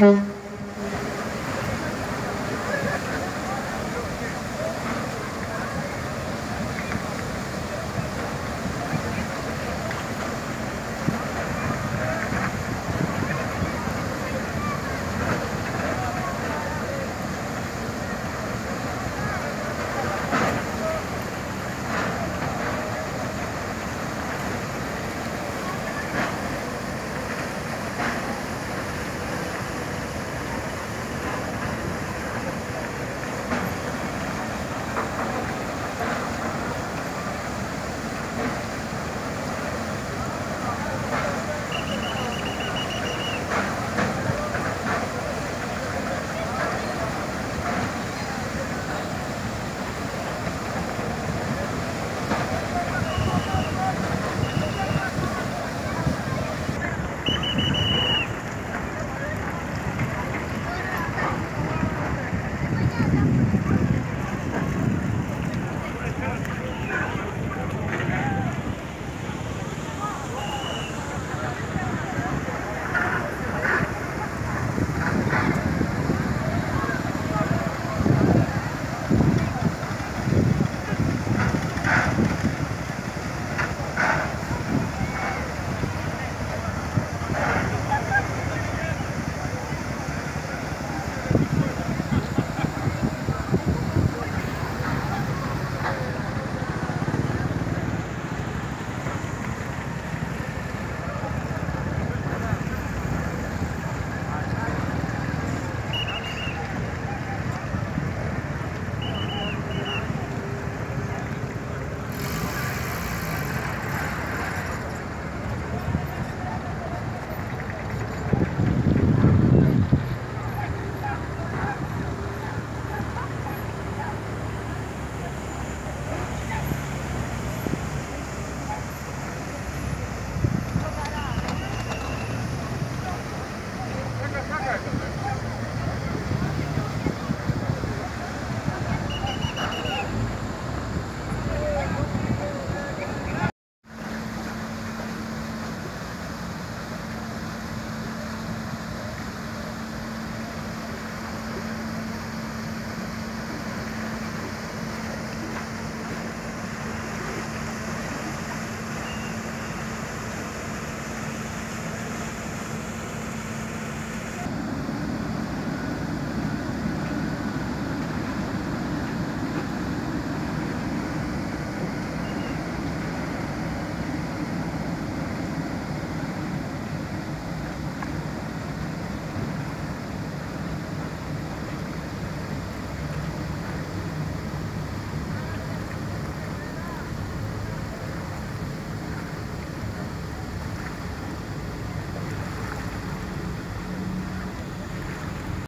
Mm-hmm.